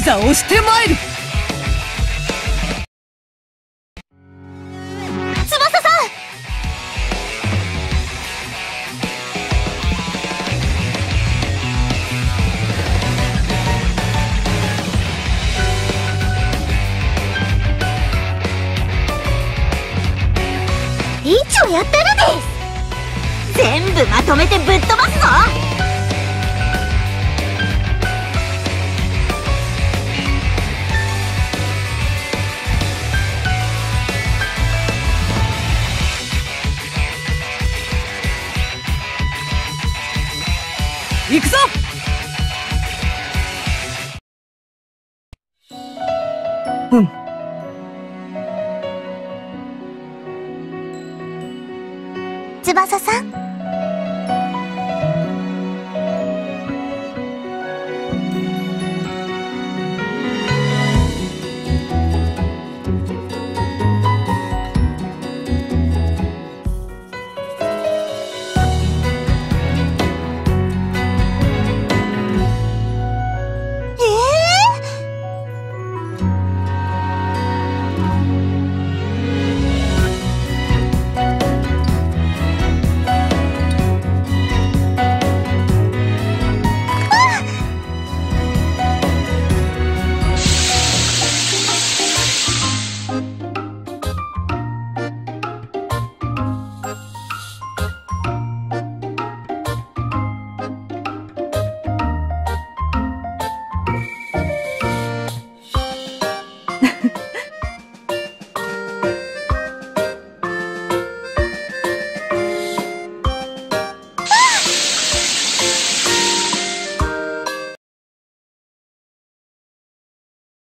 倒してまいる。翼さん。一丁やってるです。全部まとめてぶっ飛ばすぞ。行くぞ！うん。翼さん？